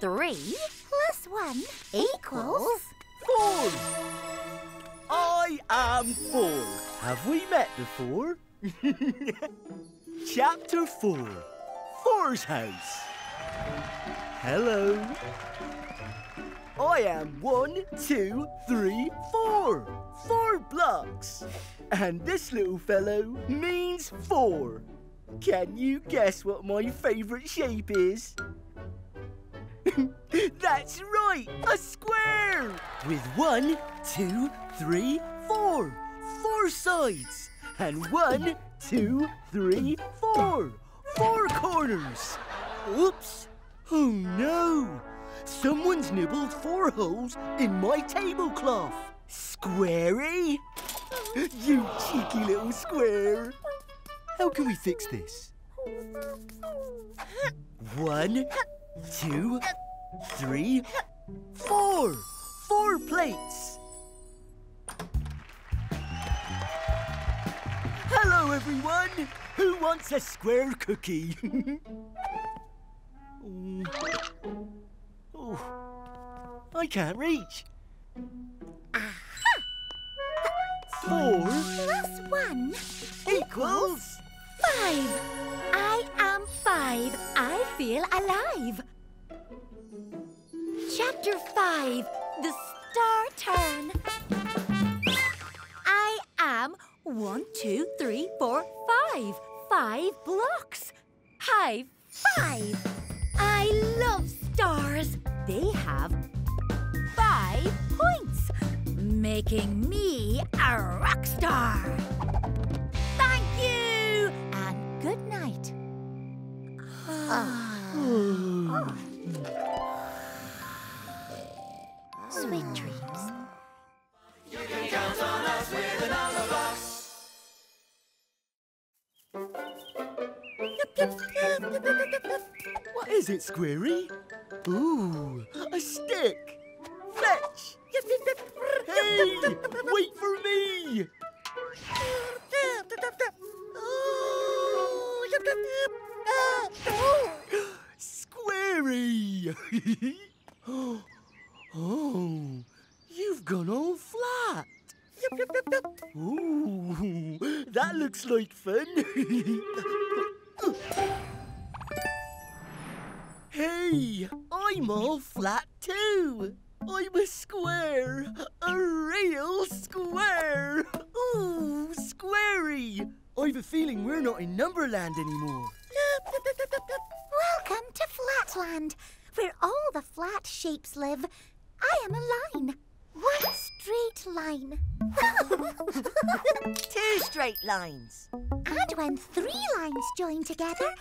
three plus one equals... Four. I am four. Have we met before? Chapter four. Four's house. Hello. I am one, two, three, four. Four blocks. And this little fellow means four. Can you guess what my favourite shape is? That's right, a square! With one, two, three, four. Four sides. And one, two, three, four. Four corners. Oops. Oh no! Someone's nibbled four holes in my tablecloth. Squarey? You cheeky little square. How can we fix this? One, two, three, four. Four plates. Hello, everyone. Who wants a square cookie? oh. I can't reach. Four Plus one equals... five. I am five. I feel alive. Chapter five, the star turn. I am one, two, three, four, five. Five blocks. High five. I love stars. They have five points, making me a rock star. Thank you, and good night. Sweet dreams. What is it, Squarey? Ooh, a stick. Fetch. Hey, wait for me. Squarey. looks like fun. hey, I'm all flat too. I'm a square, a real square. Ooh, squarey. I've a feeling we're not in Numberland anymore. Welcome to Flatland, where all the flat shapes live. I am a line. One straight line. Two straight lines. and when three lines join together,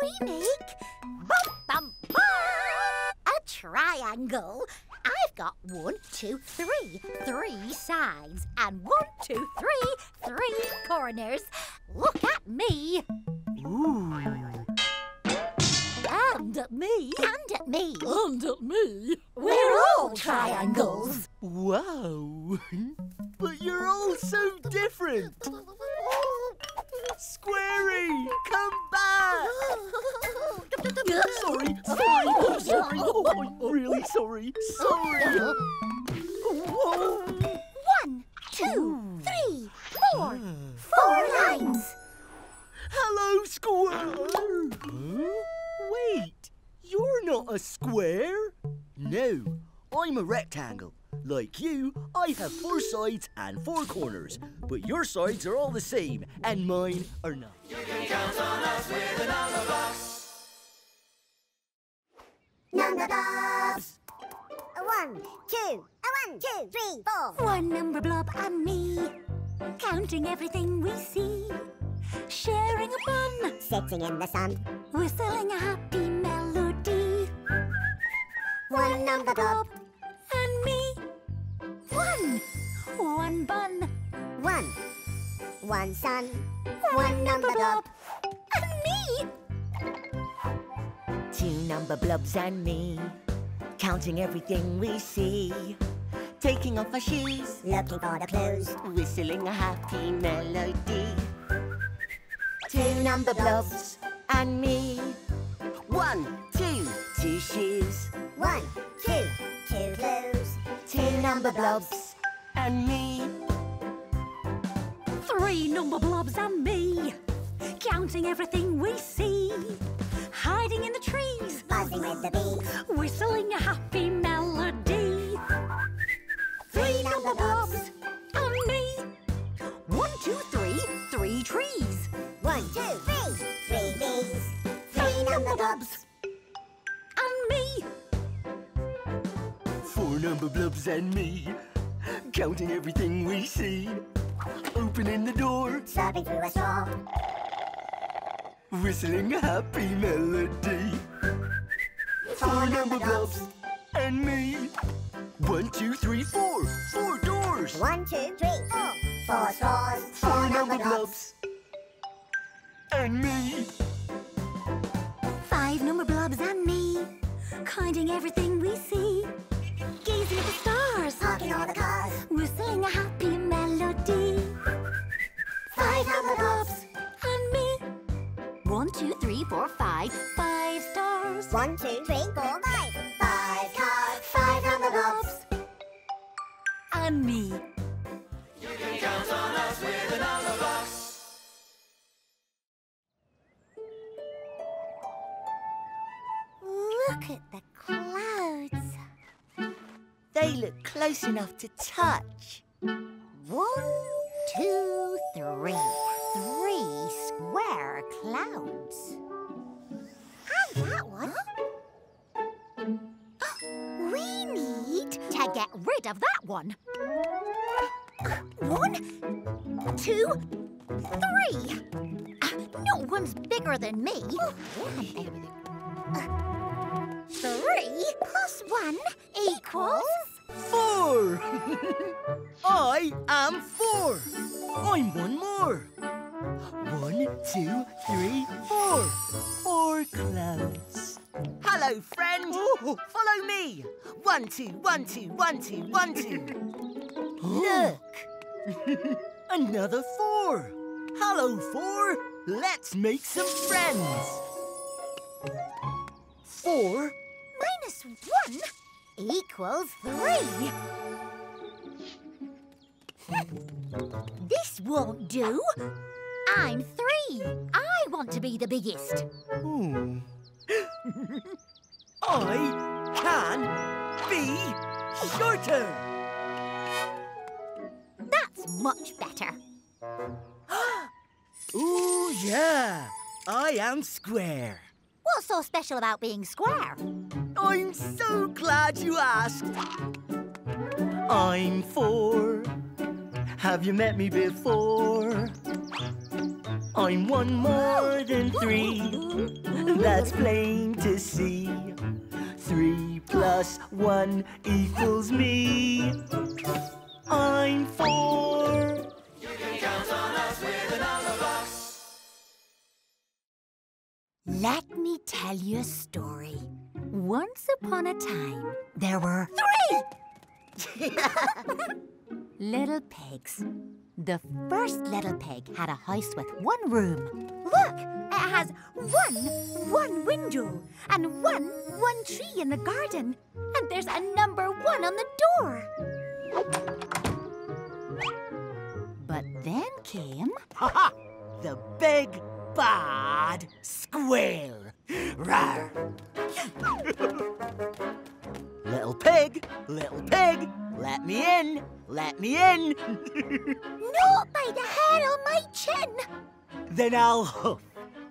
we make bum, bum, bum, a triangle. I've got one, two, three, three sides, and one, two, three, three corners. Look at me, Ooh. And at me, and at me. And at me. We're all triangles. Wow. but you're all so different. Squarey, come back. sorry, sorry, I'm sorry. Oh, I'm really sorry. Sorry. Whoa. One, two, three, four. Hmm. Four lines. Hello, square. Huh? Wait, you're not a square. No, I'm a rectangle. Like you, I have four sides and four corners, but your sides are all the same, and mine are not. Number blobs. A one, two, a one, two, three, four. One number blob and me, counting everything we see, sharing a bun, Sitting in the sun. whistling a happy melody. One number blob. and me, one, one bun, One. One sun. One number blob. and me. Two number blobs and me, counting everything we see. Taking off our shoes, Looking for the clues. whistling a happy melody. Two number blobs and me. One, two, two shoes. One, two, two blues. Two number blobs and me. Three number blobs and me, counting everything we see. Hiding in the trees, Buzzing with the bees. whistling a happy melody. Three number blobs and me. One, two, three, three trees. One, two, three. Three bees. Three number blobs. Number blobs and me, counting everything we see. Opening the door, through a straw. whistling a happy melody. Four number blobs. and me. One, two, three, four. Four doors. One, two, three, four. Four straws. Four number blobs. And me. Five number blobs and me, counting everything we see. At the stars, Parking all the cars. whistling a happy melody. Five blobs and me. One, two, three, four, five. Five stars. One, two, three, four, five. Five cars. Five blobs. And me. Close enough to touch. One, two, three. Three square clouds. And that one. We need to get rid of that one. One, two, three. Uh, No one's bigger than me. Three plus one equals. I am four. I'm one more. One, two, three, four. Four clouds. Hello, friend. Follow me. One, two, one, two, one, two, one, two. Look. Another four. Hello, four. Let's make some friends. Four minus one equals three. This won't do. I'm three. I want to be the biggest. Hmm. I can be shorter. That's much better. Ooh, yeah. I am square. What's so special about being square? I'm so glad you asked. I'm four. Have you met me before? I'm one more than three. That's plain to see. Three plus one equals me. I'm four. Let me tell you a story. Once upon a time, there were three little pigs. The first little pig had a house with one room. Look, it has one, one window and one, one tree in the garden. And there's a number one on the door. But then came Ha ha! The big bad square. Rawr. little pig, little pig, let me in, let me in. not by the hair on my chin. then I'll huff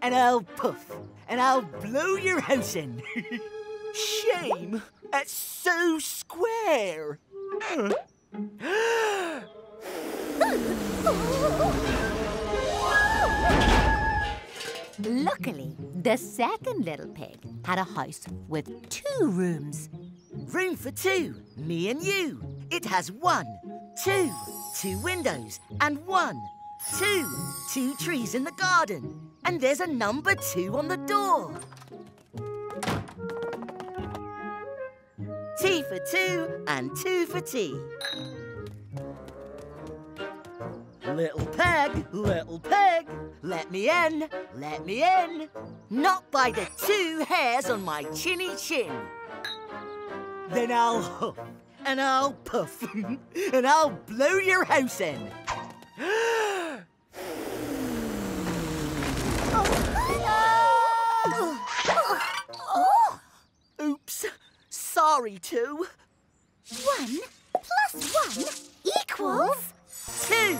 and I'll puff and I'll blow your house in. Shame, it's so square. Luckily, the second little pig had a house with two rooms. Room for two, me and you. It has one, two, two windows, and one, two, two trees in the garden. And there's a number two on the door. Tea for two and two for tea. Little peg, little peg, let me in, let me in. Not by the two hairs on my chinny chin. Then I'll huff, and I'll puff, and I'll blow your house in. Oops. Sorry, two. One plus one equals... Two.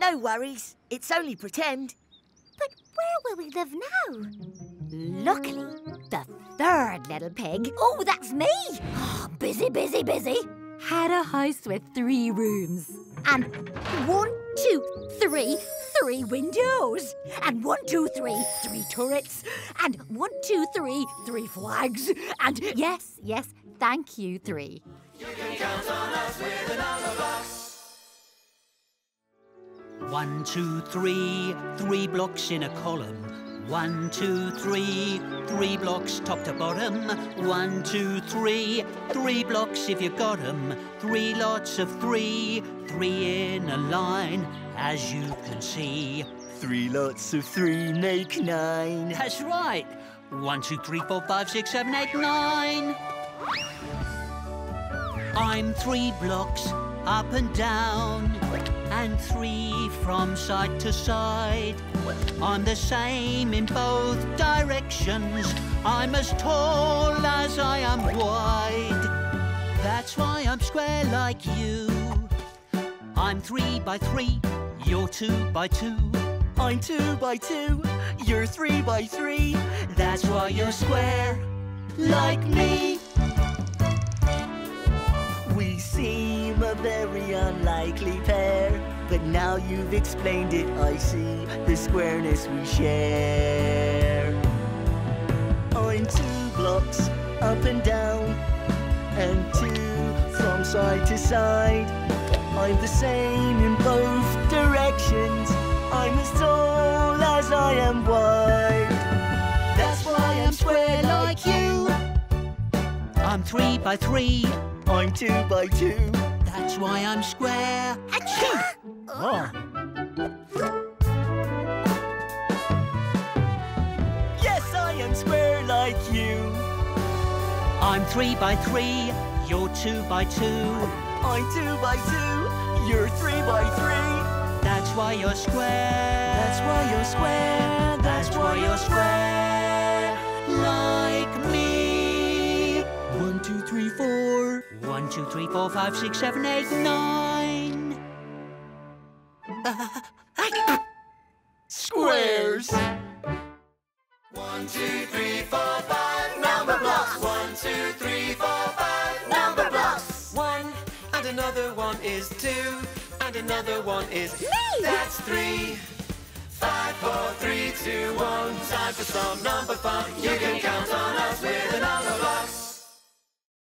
No worries. It's only pretend. But where will we live now? Luckily, the third little pig... Oh, that's me! Ah, busy, busy, busy. Had a house with three rooms. And one, two, three, three windows. And one, two, three, three turrets. And one, two, three, three flags. And yes, yes, thank you, three. One, two, three, three blocks in a column. One, two, three, three blocks top to bottom. One, two, three, three blocks if you got 'em. Three lots of three, three in a line, as you can see. Three lots of three make nine. That's right. One, two, three, four, five, six, seven, eight, nine. I'm three blocks up and down, and three from side to side. I'm the same in both directions. I'm as tall as I am wide. That's why I'm square like you. I'm three by three, you're two by two. I'm two by two. You're three by three. That's why you're square like me. Seem a very unlikely pair. But now you've explained it, I see the squareness we share. I'm two blocks up and down, and two from side to side. I'm the same in both directions. I'm as tall as I am wide. That's why I'm square like you. I'm three by three, I'm two by two. that's why I'm square. Oh. Yes, I am square like you. I'm three by three, you're two by two. I'm two by two. You're three by three. That's why you're square. That's why you're square. That's why you're square One, two, three, four, five, six, seven, eight, nine. Squares. One, two, three, four, five, Numberblocks. One, two, three, four, five, Numberblocks. One, and another one is two, and another one is me. That's three. Five, four, three, two, one. Time for some number fun. You can count on us with a number box.